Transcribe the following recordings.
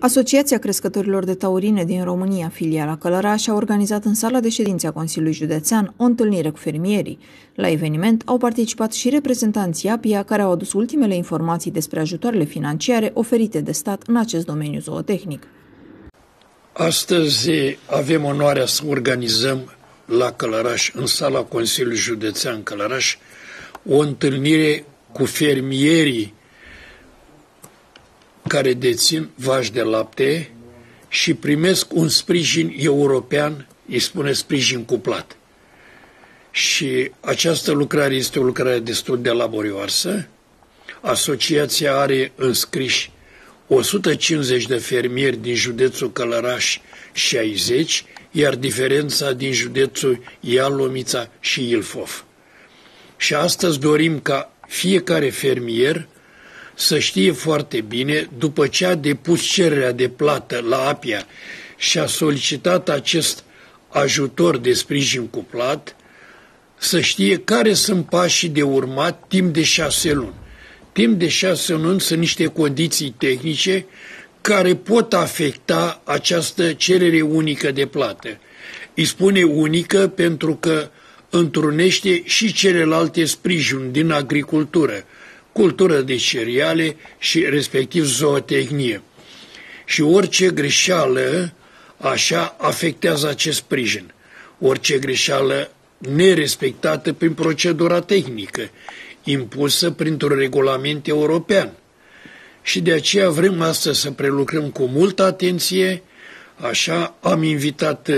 Asociația Crescătorilor de Taurine din România, filiala Călăraș, a organizat în sala de ședințe a Consiliului Județean o întâlnire cu fermierii. La eveniment au participat și reprezentanții APIA care au adus ultimele informații despre ajutoarele financiare oferite de stat în acest domeniu zootehnic. Astăzi avem onoarea să organizăm la Călăraș, în sala Consiliului Județean Călăraș, o întâlnire cu fermierii care dețin vaci de lapte și primesc un sprijin european, îi spune sprijin cuplat. Și această lucrare este o lucrare destul de laborioasă. Asociația are înscriși 150 de fermieri din județul Călăraș 60, iar diferența din județul Ialomița și Ilfov. Și astăzi dorim ca fiecare fermier să știe foarte bine, după ce a depus cererea de plată la APIA și a solicitat acest ajutor de sprijin cuplat, să știe care sunt pașii de urmat timp de șase luni. Timp de șase luni sunt niște condiții tehnice care pot afecta această cerere unică de plată. Îi spune unică pentru că întrunește și celelalte sprijini din agricultură, cultură de cereale și respectiv zootehnie. Și orice greșeală așa afectează acest sprijin. Orice greșeală nerespectată prin procedura tehnică, impusă printr-un regulament european. Și de aceea vrem astăzi să prelucrăm cu multă atenție, așa am invitat uh,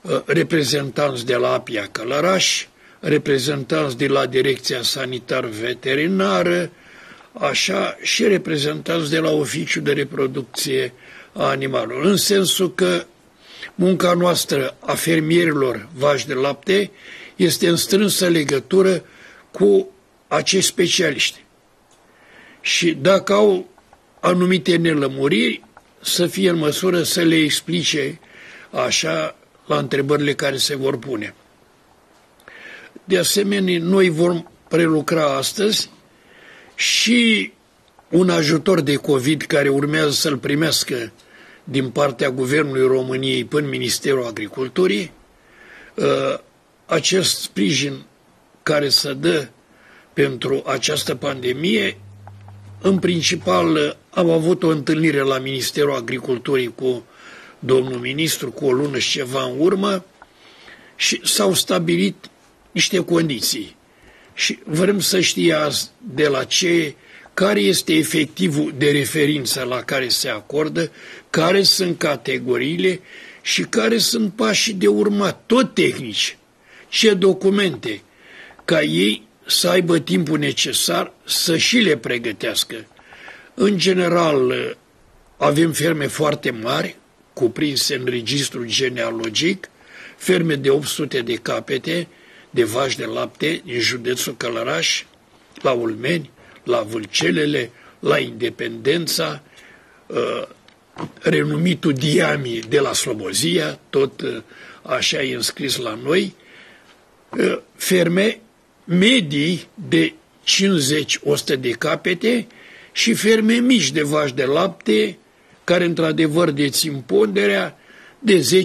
uh reprezentanți de la Apia Călăraș, reprezentanți de la Direcția Sanitar-Veterinară, așa și reprezentanți de la Oficiul de Reproducție a Animalelor, în sensul că munca noastră a fermierilor vași de lapte este în strânsă legătură cu acești specialiști. Și dacă au anumite nelămuriri, să fie în măsură să le explice așa la întrebările care se vor pune. De asemenea, noi vom prelucra astăzi și un ajutor de COVID care urmează să-l primească din partea Guvernului României până Ministerul Agriculturii. Uh, acest sprijin care se dă pentru această pandemie, în principal am avut o întâlnire la Ministerul Agriculturii cu domnul ministru cu o lună și ceva în urmă și s-au stabilit niște condiții. Și vrem să știe azi de la ce, care este efectivul de referință la care se acordă, care sunt categoriile și care sunt pașii de urmat, tot tehnici, ce documente, ca ei să aibă timpul necesar să și le pregătească. În general, avem ferme foarte mari, cuprinse în registrul genealogic, ferme de 800 de capete, de vaci de lapte din județul Călăraș, la Ulmeni, la Vâlcelele, la Independența, uh, renumitul Diami de la Slobozia, tot uh, așa e înscris la noi, uh, ferme medii de 50-100 de capete și ferme mici de vaci de lapte, care într-adevăr dețin ponderea de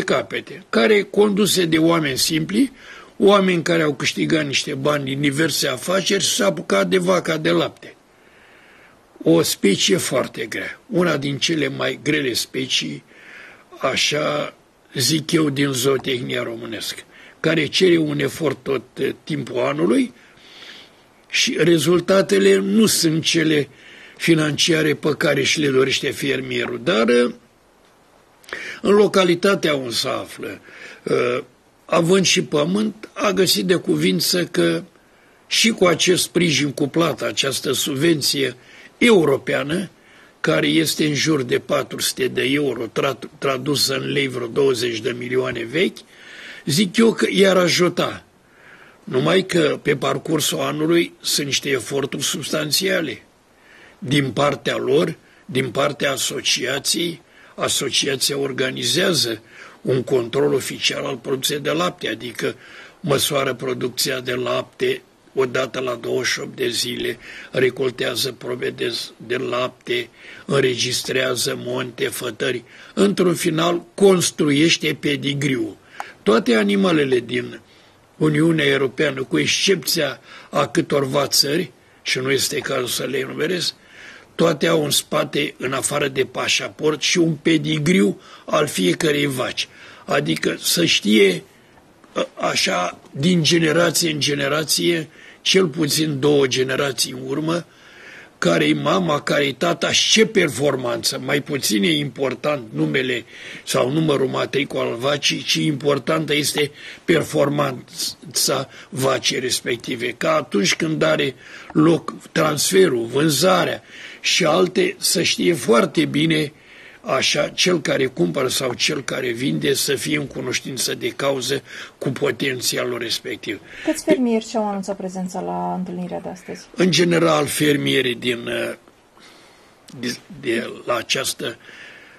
10-15 capete, care conduse de oameni simpli, oameni care au câștigat niște bani din diverse afaceri și s-a apucat de vaca de lapte. O specie foarte grea, una din cele mai grele specii, așa zic eu, din zootehnia românesc, care cere un efort tot eh, timpul anului și rezultatele nu sunt cele financiare pe care și le dorește fermierul, dar eh, în localitatea unde se află, eh, având și pământ, a găsit de cuvință că și cu acest sprijin cuplat, această subvenție europeană, care este în jur de 400 de euro, tradusă în lei vreo 20 de milioane vechi, zic eu că i-ar ajuta. Numai că pe parcursul anului sunt niște eforturi substanțiale din partea lor, din partea asociației. Asociația organizează un control oficial al producției de lapte, adică măsoară producția de lapte odată la 28 de zile, recoltează probe de, de lapte, înregistrează monte, fătări. Într-un final, construiește pedigriu. Toate animalele din Uniunea Europeană, cu excepția a câtorva țări, și nu este cazul să le enumerez, toate au în spate, în afară de pașaport, și un pedigriu al fiecărei vaci. Adică să știe așa din generație în generație, cel puțin două generații în urmă, care-i mama, care-i tata și ce performanță. Mai puțin e important numele sau numărul matricul al vacii, ci importantă este performanța vacii respective. Ca atunci când are loc transferul, vânzarea și alte, să știe foarte bine uh, așa cel care cumpără sau cel care vinde să fie în cunoștință de cauză cu potențialul respectiv. Câți fermieri și-au anunțat prezența la întâlnirea de astăzi? În general, fermierii din de, de la această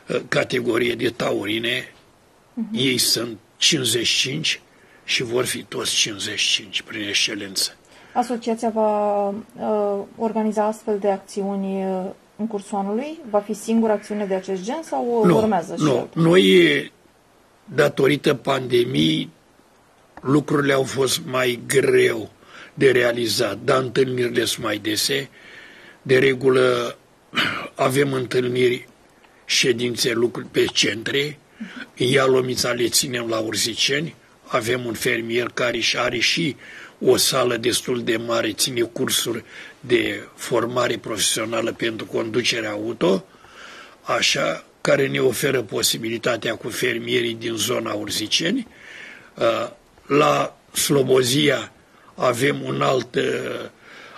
uh, categorie de taurine, uh-huh. ei sunt 55 și vor fi toți 55 prin excelență. Asociația va uh, organiza astfel de acțiuni uh, în cursul anului? Va fi singura acțiune de acest gen sau nu, urmează și Nu, alte? noi, datorită pandemiei, lucrurile au fost mai greu de realizat, dar întâlnirile sunt mai dese. De regulă avem întâlniri, ședințe, lucruri pe centre, în Ialomița le ținem la Urziceni, avem un fermier care și are și o sală destul de mare, ține cursuri de formare profesională pentru conducerea auto, așa, care ne oferă posibilitatea cu fermierii din zona Urziceni. Uh, la Slobozia avem un alt uh,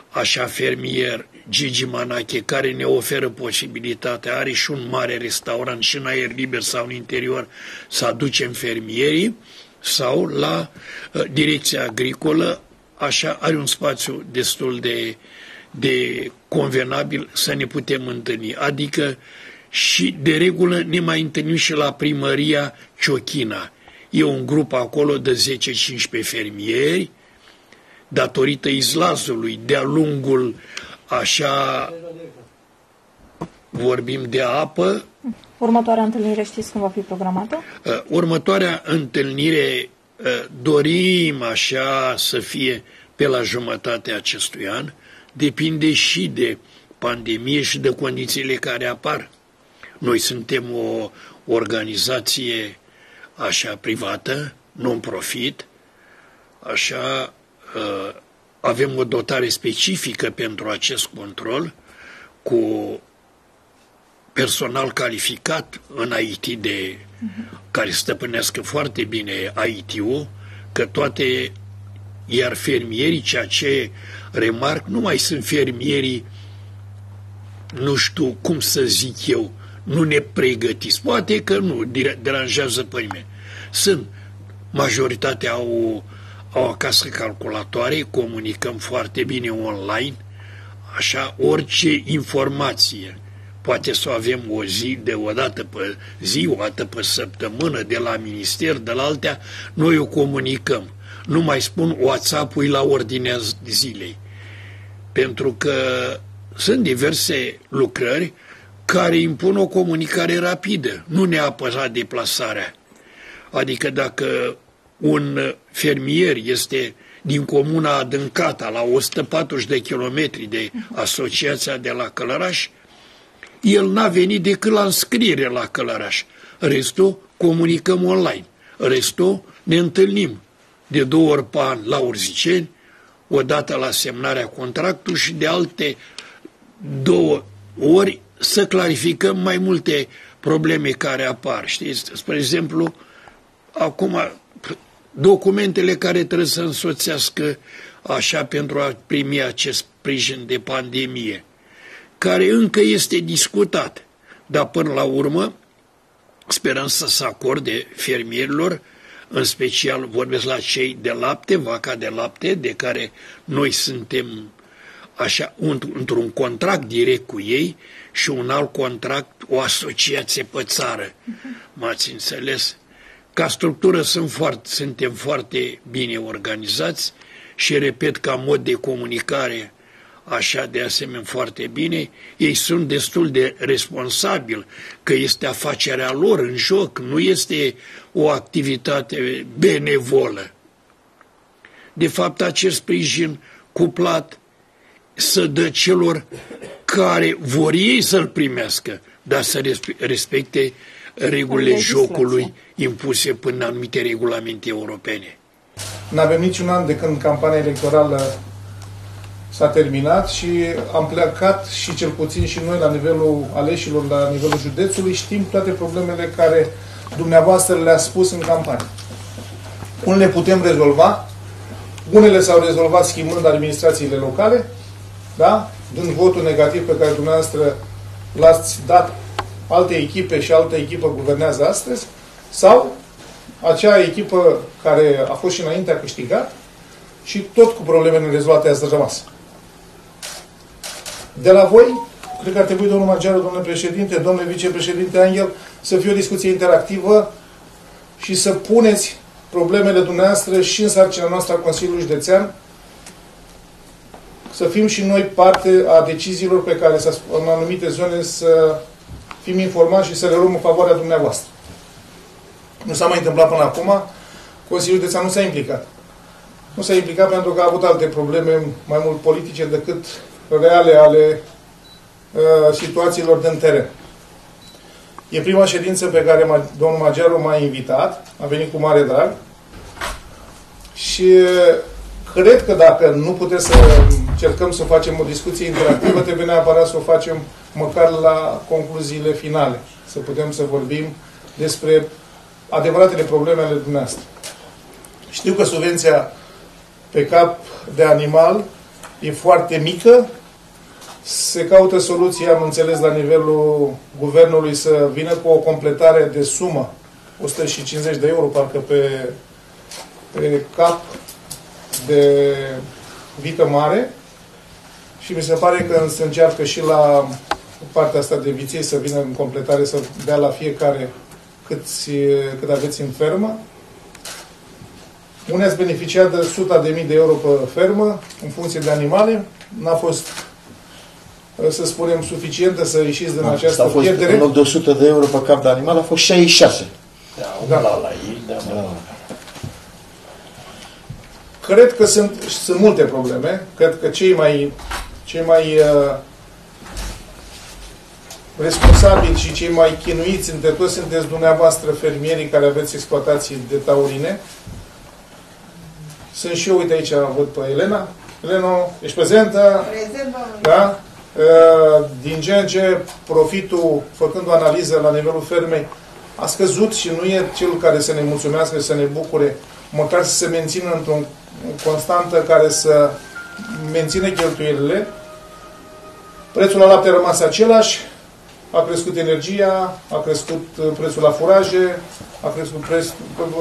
așa fermier, Gigi Manache, care ne oferă posibilitatea, are și un mare restaurant și în aer liber sau în interior să aducem fermierii sau la uh, direcția agricolă, așa are un spațiu destul de de convenabil să ne putem întâlni. Adică și de regulă ne mai întâlnim și la primăria Ciochina. E un grup acolo de 10-15 fermieri, datorită izlazului, de-a lungul așa vorbim de apă. Următoarea întâlnire știți cum va fi programată? Uh, următoarea întâlnire uh, dorim așa să fie pe la jumătatea acestui an, depinde și de pandemie și de condițiile care apar. Noi suntem o organizație așa privată, non-profit, așa uh, avem o dotare specifică pentru acest control cu personal calificat în IT de, uh-huh. care stăpânească foarte bine IT-ul, că toate iar fermierii, ceea ce remarc, nu mai sunt fermierii, nu știu cum să zic eu, nu ne pregătiți. Poate că nu deranjează pe nimeni. Sunt, majoritatea au, au acasă calculatoare, comunicăm foarte bine online, așa, orice informație poate să o avem o zi de o dată pe zi, o dată pe săptămână, de la minister, de la altea, noi o comunicăm nu mai spun WhatsApp-ul la ordinea zilei. Pentru că sunt diverse lucrări care impun o comunicare rapidă, nu neapărat deplasarea. Adică dacă un fermier este din comuna Adâncata, la 140 de kilometri de asociația de la Călăraș, el n-a venit decât la înscriere la Călăraș. Restul comunicăm online. Restul ne întâlnim de două ori pe an la Urziceni, odată la semnarea contractului și de alte două ori să clarificăm mai multe probleme care apar. Știți? Spre exemplu, acum documentele care trebuie să însoțească așa pentru a primi acest sprijin de pandemie, care încă este discutat, dar până la urmă sperăm să se acorde fermierilor în special vorbesc la cei de lapte, vaca de lapte, de care noi suntem așa într-un contract direct cu ei și un alt contract, o asociație pe țară. M-ați înțeles? Ca structură sunt foarte, suntem foarte bine organizați și repet ca mod de comunicare așa de asemenea foarte bine, ei sunt destul de responsabili că este afacerea lor în joc, nu este o activitate benevolă. De fapt, acest sprijin cuplat să dă celor care vor ei să-l primească, dar să respecte regulile jocului impuse până anumite regulamente europene. Nu avem niciun an de când campania electorală s-a terminat și am plecat și cel puțin și noi la nivelul aleșilor, la nivelul județului, știm toate problemele care dumneavoastră le-a spus în campanie. Unele putem rezolva, unele s-au rezolvat schimbând administrațiile locale, da? dând votul negativ pe care dumneavoastră l-ați dat alte echipe și altă echipă guvernează astăzi, sau acea echipă care a fost și înainte a câștigat și tot cu problemele rezolvate ați rămas. De la voi, cred că ar trebui, domnul Magiaru, domnule președinte, domnule vicepreședinte Angel, să fie o discuție interactivă și să puneți problemele dumneavoastră și în sarcina noastră a Consiliului Județean, să fim și noi parte a deciziilor pe care în anumite zone să fim informați și să le luăm în favoarea dumneavoastră. Nu s-a mai întâmplat până acum, Consiliul Județean nu s-a implicat. Nu s-a implicat pentru că a avut alte probleme mai mult politice decât reale ale uh, situațiilor din teren. E prima ședință pe care domnul Magiaru m-a invitat, a venit cu mare drag și uh, cred că dacă nu puteți să încercăm să facem o discuție interactivă, trebuie neapărat să o facem măcar la concluziile finale, să putem să vorbim despre adevăratele probleme ale dumneavoastră. Știu că subvenția pe cap de animal e foarte mică, se caută soluții, am înțeles, la nivelul guvernului să vină cu o completare de sumă, 150 de euro, parcă pe, pe cap de vită mare și mi se pare că se încearcă și la partea asta de viței să vină în completare, să dea la fiecare cât, cât aveți în fermă. Unii ați beneficiat de 100 de mii de euro pe fermă, în funcție de animale. N-a fost să spunem, suficientă să ieșiți din da, această a fost, pierdere. În loc de 100 de euro pe cap de animal, a fost 66. Da, da. la la ei, da, da. Cred că sunt, sunt multe probleme. Cred că cei mai, cei mai uh, responsabili și cei mai chinuiți între toți sunteți dumneavoastră fermierii care aveți exploatații de taurine. Sunt și eu, uite aici, văd pe Elena. Elena, ești prezentă? Prezent, Da? Uh, din ce în ce profitul, făcând o analiză la nivelul fermei, a scăzut și nu e cel care să ne mulțumească, să ne bucure, măcar să se mențină într-o constantă care să mențină cheltuielile. Prețul la lapte a rămas același, a crescut energia, a crescut prețul la furaje, a crescut preț,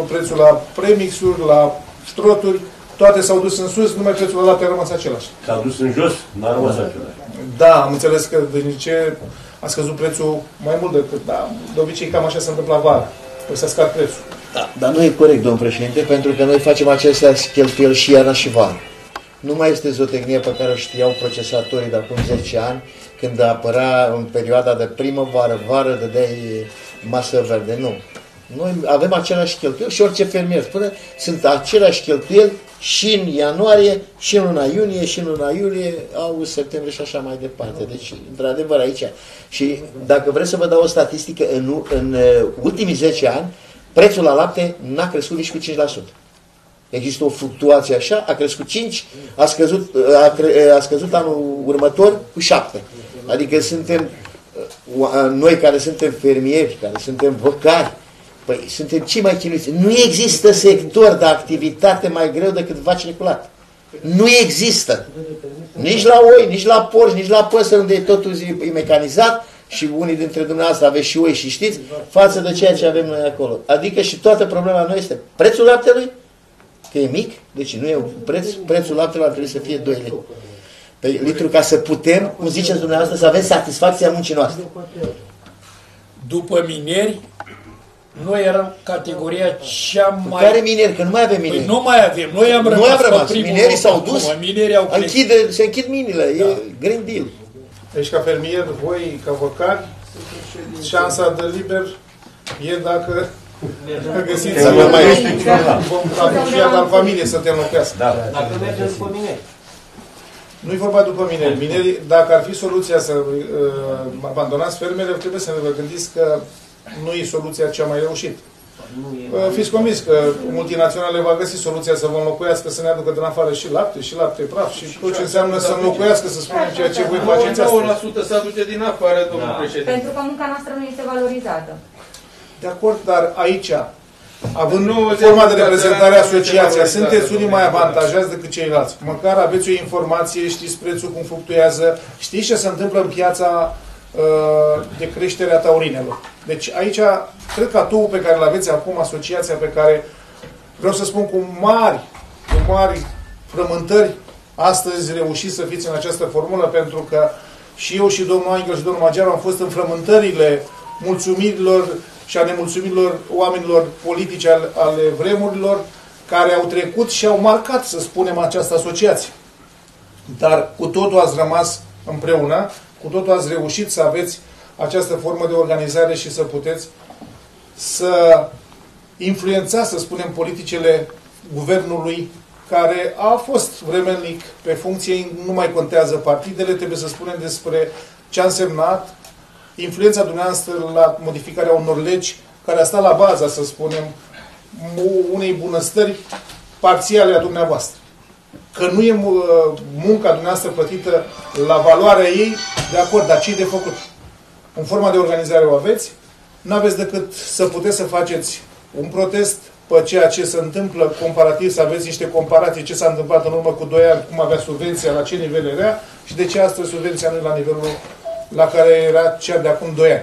prețul la premixuri, la ștroturi, toate s-au dus în sus, numai prețul la lapte a rămas același. S-a dus în jos, n-a rămas același. Da, am înțeles că de ce a scăzut prețul mai mult decât, da, de obicei cam așa se întâmplă la vară. Păi să scad prețul. Da, dar nu e corect, domn președinte, pentru că noi facem acestea cheltuieli și iarna și vară. Nu mai este zootehnie pe care o știau procesatorii de acum 10 ani, când apărea în perioada de primăvară, vară, dădeai masă verde. Nu. Noi avem același cheltuieli și orice fermier spune, sunt aceleași cheltuieli și în ianuarie, și în luna iunie, și în luna iulie, august, septembrie și așa mai departe. Deci, într-adevăr, aici. Și dacă vreți să vă dau o statistică, în, în uh, ultimii 10 ani, prețul la lapte n-a crescut nici cu 5%. Există o fluctuație așa, a crescut 5, a scăzut, uh, a, cre, a scăzut anul următor cu 7. Adică suntem, uh, noi care suntem fermieri, care suntem văcari, Păi suntem cei mai chinuiți. Nu există sector de activitate mai greu decât vacile cu lapte. Nu există. Nici la oi, nici la porci, nici la păsări unde e totul e mecanizat și unii dintre dumneavoastră aveți și oi și știți, față de ceea ce avem noi acolo. Adică și toată problema noi este prețul laptelui, că e mic, deci nu e un preț, prețul laptelui ar trebui să fie 2 lei pe litru ca să putem, cum ziceți dumneavoastră, să avem satisfacția muncii noastre. După mineri, Noi eram categoria cea mai... Care mineri? Că nu mai avem mineri. Păi nu mai avem. Noi am rămas, Noi am rămas. pe primul Minerii loc s-au acum. dus. Minerii au plecat. Închide, se închid minile. E Green Deal. Deci ca fermier, voi, ca văcari, șansa de liber e dacă găsiți Să vă mai vom apropiat al familiei să te înlocuiască. Da. Dacă mergem după mine. Nu-i vorba după mineri. Minerii, dacă ar fi soluția să uh, abandonați fermele, trebuie să ne vă gândiți că nu e soluția cea mai reușită. Nu e. Uh, Fiți convins că multinaționale va găsi soluția să vă înlocuiască, să ne aducă din afară și lapte, și lapte praf, și tot ce înseamnă să înlocuiască, să spunem ceea ce voi faceți astăzi. 9% se aduce din afară, domnul Da. președinte. Pentru că munca noastră nu este valorizată. De acord, dar aici, având 90% forma de reprezentare a nu este asociația, valorizată, sunteți unii domnule mai Nicola. avantajați decât ceilalți. Măcar aveți o informație, știți prețul cum fluctuează, știți ce se întâmplă în piața uh, de creștere a taurinelor. Deci aici, cred că atu pe care îl aveți acum, asociația pe care, vreau să spun, cu mari, cu mari frământări, astăzi reușiți să fiți în această formulă, pentru că și eu și domnul Angel și domnul Magiaru am fost în frământările mulțumirilor și a nemulțumirilor oamenilor politici ale, ale vremurilor care au trecut și au marcat, să spunem, această asociație. Dar cu totul ați rămas împreună, cu totul ați reușit să aveți această formă de organizare și să puteți să influențați, să spunem, politicile guvernului care a fost vremelnic pe funcție, nu mai contează partidele, trebuie să spunem despre ce a însemnat influența dumneavoastră la modificarea unor legi care a stat la baza, să spunem, mu- unei bunăstări parțiale a dumneavoastră. Că nu e mu- munca dumneavoastră plătită la valoarea ei, de acord, dar ce de făcut? În forma de organizare o aveți, nu aveți decât să puteți să faceți un protest pe ceea ce se întâmplă comparativ, să aveți niște comparații ce s-a întâmplat în urmă cu 2 ani, cum avea subvenția, la ce nivel era și de ce astăzi subvenția nu e la nivelul la care era cea de acum 2 ani.